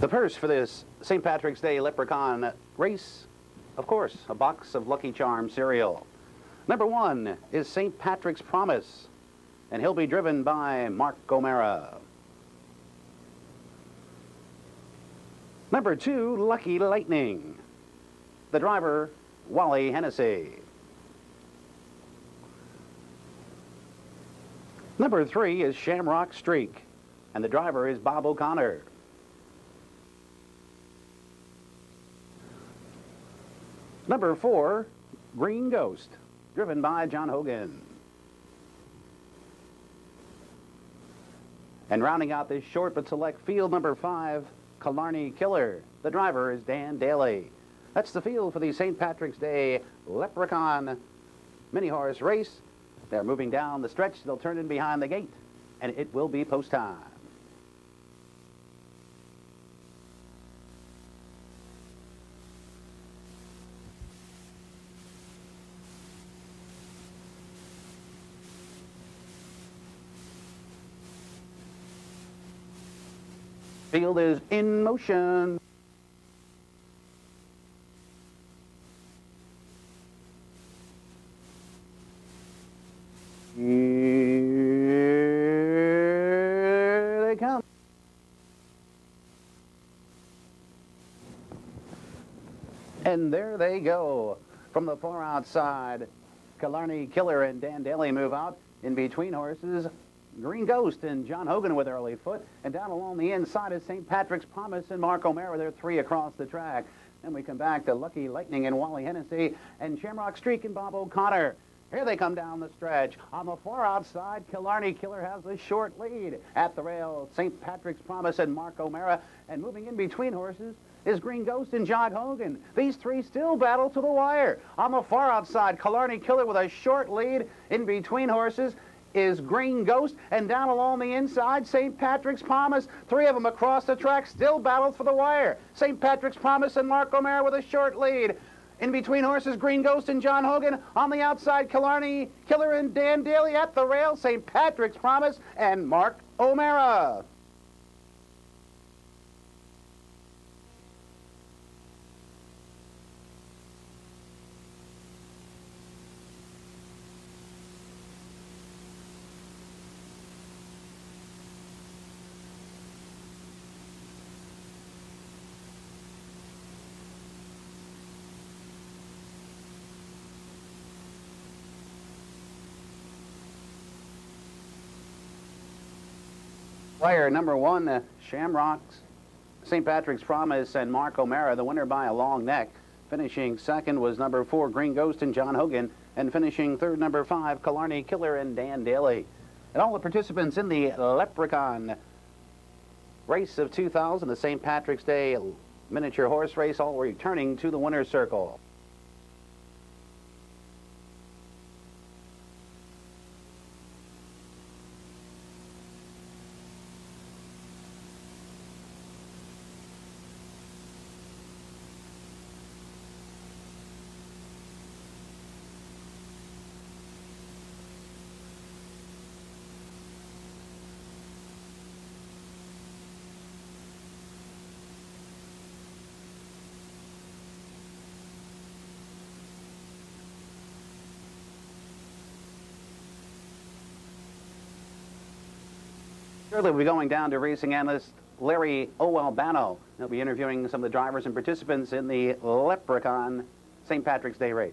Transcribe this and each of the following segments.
The purse for this St. Patrick's Day Leprechaun race, of course, a box of Lucky Charm cereal. Number one is St. Patrick's Promise, and he'll be driven by Mark O'Mara. Number two, Lucky Lightning. The driver, Wally Hennessy. Number three is Shamrock Streak, and the driver is Bob O'Connor. Number four, Green Ghost, driven by John Hogan. And rounding out this short but select field, number five, Killarney Killer. The driver is Dan Daly. That's the field for the St. Patrick's Day Leprechaun mini horse race. They're moving down the stretch. They'll turn in behind the gate, and it will be post time. Field is in motion. Here they come. And there they go. From the far outside, Killarney Killer and Dan Daly move out. In between horses, Green Ghost and John Hogan with early foot. And down along the inside is St. Patrick's Promise and Mark O'Mara. They're three across the track. Then we come back to Lucky Lightning and Wally Hennessy and Shamrock Streak and Bob O'Connor. Here they come down the stretch. On the far outside, Killarney Killer has a short lead. At the rail, St. Patrick's Promise and Mark O'Mara. And moving in between horses is Green Ghost and John Hogan. These three still battle to the wire. On the far outside, Killarney Killer with a short lead. In between horses is Green Ghost, and down along the inside, St. Patrick's Promise. Three of them across the track still battle for the wire. St. Patrick's Promise and Mark O'Mara with a short lead. In between horses, Green Ghost and John Hogan. On the outside, Killarney Killer and Dan Daly at the rail, St. Patrick's Promise and Mark O'Mara. Player number one, uh, Shamrocks, St. Patrick's Promise, and Mark O'Mara, the winner by a long neck. Finishing second was number four, Green Ghost and John Hogan, and finishing third, number five, Killarney Killer and Dan Daly. And all the participants in the Leprechaun race of 2000, the St. Patrick's Day miniature horse race, all returning to the winner's circle. Shortly, we'll be going down to racing analyst Larry O'Albano. He'll be interviewing some of the drivers and participants in the Leprechaun St. Patrick's Day race.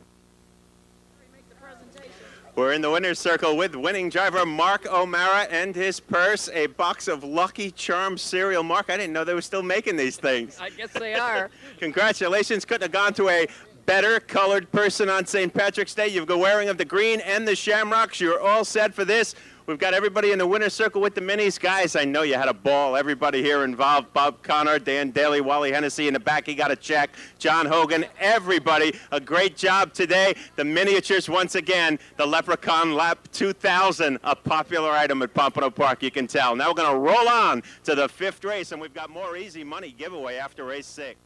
We're in the winner's circle with winning driver Mark O'Mara and his purse, a box of Lucky Charms cereal. Mark, I didn't know they were still making these things. I guess they are. Congratulations. Couldn't have gone to a better colored person on St. Patrick's Day. You've got wearing of the green and the shamrocks. You're all set for this. We've got everybody in the winner's circle with the minis. Guys, I know you had a ball. Everybody here involved. Bob Connor, Dan Daly, Wally Hennessy in the back. He got a check. John Hogan, everybody. A great job today. The miniatures, once again, the Leprechaun Lap 2000, a popular item at Pompano Park, you can tell. Now we're going to roll on to the fifth race, and we've got more easy money giveaway after race six.